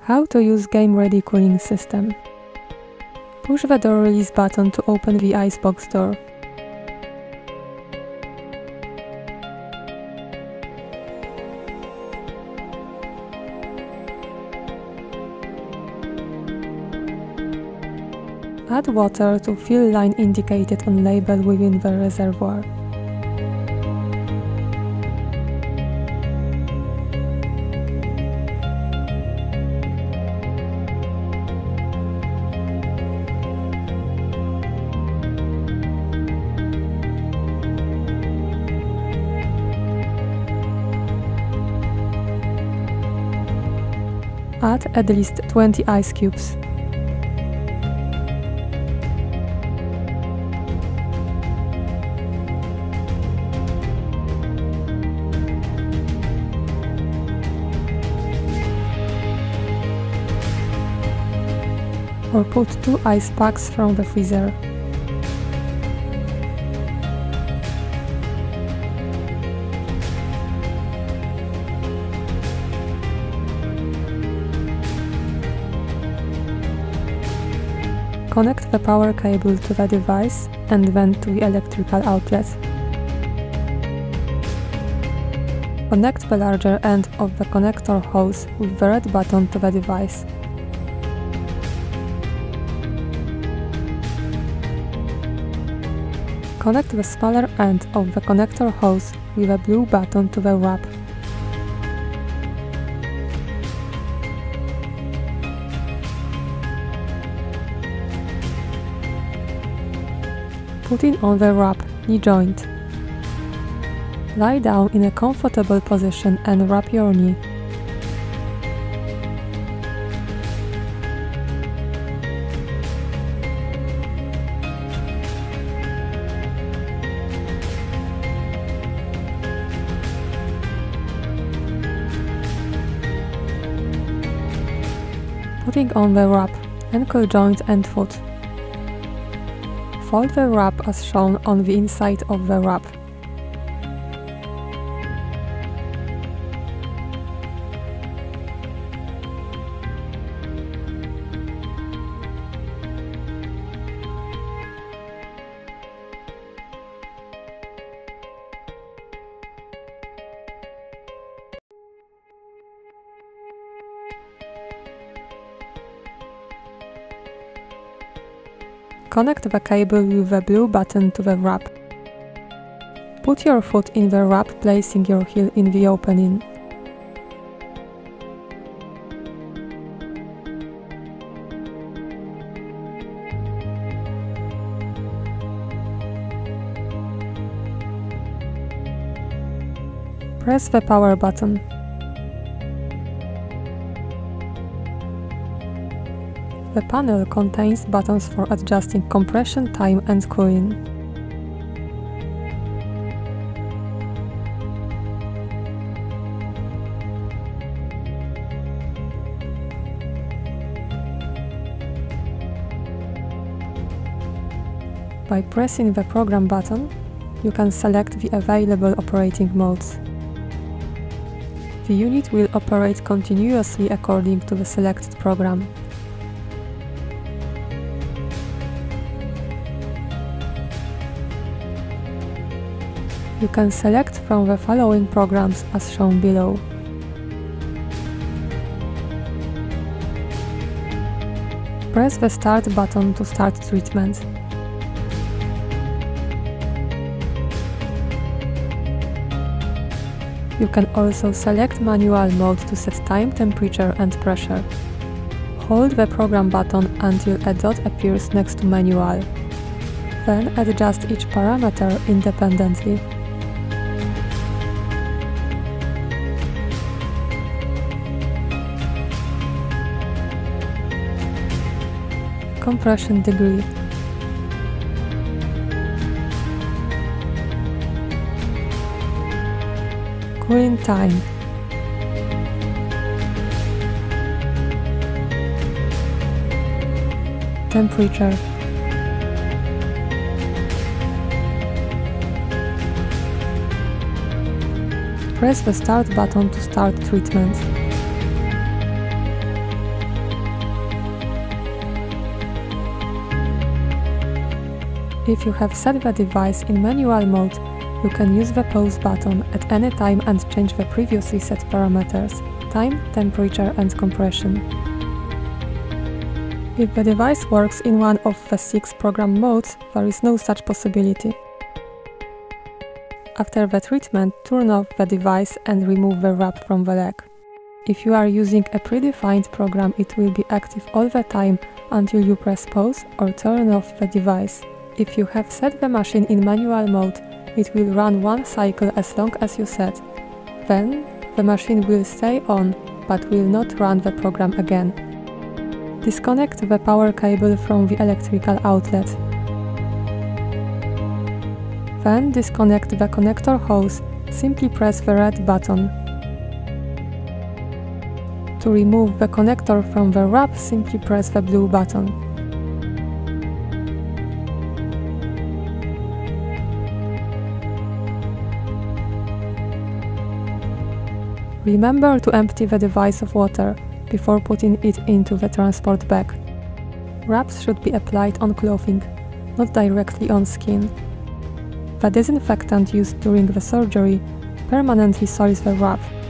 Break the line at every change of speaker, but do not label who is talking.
How to use game-ready cooling system. Push the door release button to open the icebox door. Add water to fill line indicated on label within the reservoir. Add at least 20 ice cubes. Or put two ice packs from the freezer. Connect the power cable to the device and then to the electrical outlet. Connect the larger end of the connector hose with the red button to the device. Connect the smaller end of the connector hose with a blue button to the wrap. Putting on the wrap knee joint. Lie down in a comfortable position and wrap your knee. Putting on the wrap, ankle joint and foot. Fold the wrap as shown on the inside of the wrap. Connect the cable with the blue button to the wrap. Put your foot in the wrap placing your heel in the opening. Press the power button. The panel contains buttons for adjusting compression time and cooling. By pressing the program button, you can select the available operating modes. The unit will operate continuously according to the selected program. You can select from the following programs as shown below. Press the Start button to start treatment. You can also select manual mode to set time, temperature and pressure. Hold the program button until a dot appears next to manual. Then adjust each parameter independently. Compression degree. Cooling time. Temperature. Press the start button to start treatment. If you have set the device in manual mode, you can use the pause button at any time and change the previously set parameters time, temperature and compression. If the device works in one of the six program modes, there is no such possibility. After the treatment, turn off the device and remove the wrap from the leg. If you are using a predefined program, it will be active all the time until you press pause or turn off the device. If you have set the machine in manual mode, it will run one cycle as long as you set. Then, the machine will stay on, but will not run the program again. Disconnect the power cable from the electrical outlet. Then disconnect the connector hose, simply press the red button. To remove the connector from the wrap, simply press the blue button. Remember to empty the device of water before putting it into the transport bag. Wraps should be applied on clothing, not directly on skin. The disinfectant used during the surgery permanently soils the wrap